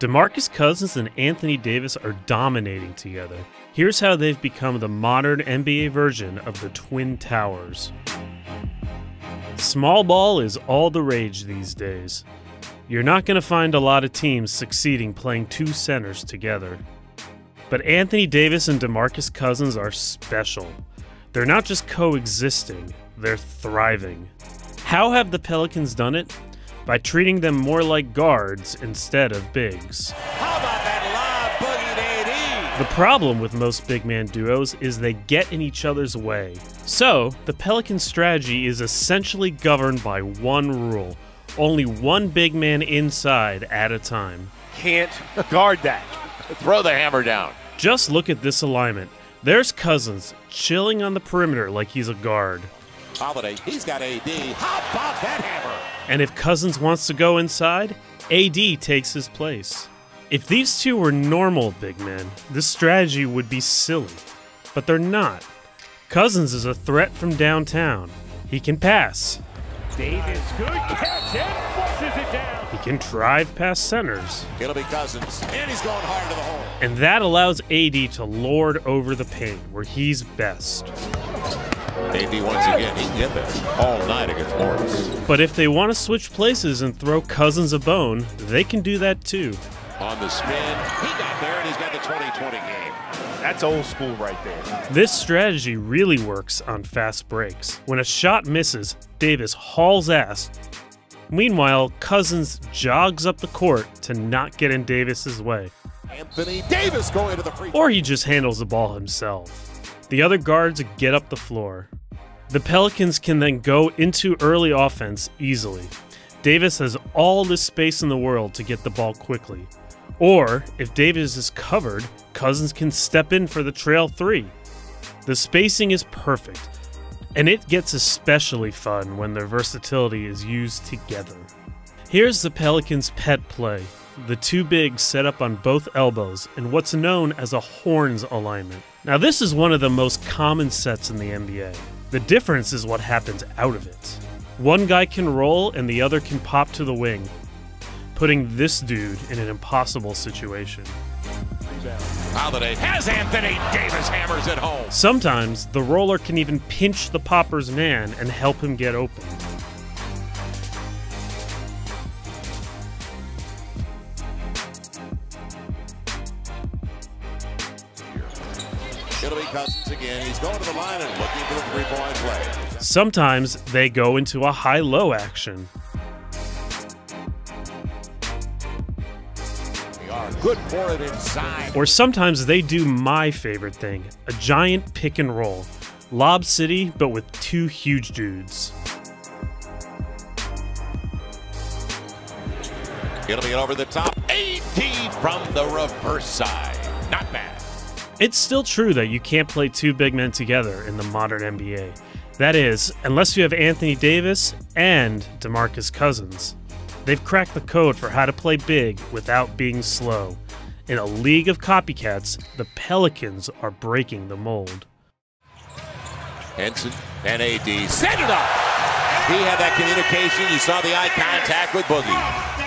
DeMarcus Cousins and Anthony Davis are dominating together. Here's how they've become the modern NBA version of the Twin Towers. Small ball is all the rage these days. You're not going to find a lot of teams succeeding playing two centers together. But Anthony Davis and DeMarcus Cousins are special. They're not just coexisting, they're thriving. How have the Pelicans done it? By treating them more like guards instead of bigs. How about that lob boogie to AD? The problem with most big man duos is they get in each other's way. So, the Pelican strategy is essentially governed by one rule only one big man inside at a time. Can't guard that. Throw the hammer down. Just look at this alignment. There's Cousins chilling on the perimeter like he's a guard. Holiday, he's got AD. How about that hammer? And if Cousins wants to go inside, AD takes his place. If these two were normal big men, this strategy would be silly. But they're not. Cousins is a threat from downtown. He can pass. Davis, good catch and flushes it down. He can drive past centers. It'll be Cousins, and he's going hard to the hole. And that allows AD to lord over the paint where he's best. AD once again, he can get there all night against Morris. But if they want to switch places and throw Cousins a bone, they can do that too. On the spin, He got there, and he's got the 2020 game. That's old school right there. This strategy really works on fast breaks. When a shot misses, Davis hauls ass. Meanwhile, Cousins jogs up the court to not get in Davis's way. Anthony Davis going to the free Or he just handles the ball himself. The other guards get up the floor. The Pelicans can then go into early offense easily. Davis has all the space in the world to get the ball quickly. Or, if Davis is covered, Cousins can step in for the trail three. The spacing is perfect, and it gets especially fun when their versatility is used together. Here's the Pelicans' pet play the two bigs set up on both elbows in what's known as a horns alignment. Now, this is one of the most common sets in the NBA. The difference is what happens out of it. One guy can roll and the other can pop to the wing, putting this dude in an impossible situation. Holiday has Anthony Davis hammers it home. Sometimes the roller can even pinch the popper's man and help him get open. It'll be Cousins again. He's going to the line and looking for the three-point play. Sometimes they go into a high low action. We are good for it inside. Or sometimes they do my favorite thing a giant pick and roll. Lob City, but with two huge dudes. It'll be over the top. AD from the reverse side. Not bad. It's still true that you can't play two big men together in the modern NBA. That is, unless you have Anthony Davis and DeMarcus Cousins. They've cracked the code for how to play big without being slow. In a league of copycats, the Pelicans are breaking the mold. Henson and AD set it up. He had that communication. You saw the eye contact with Boogie.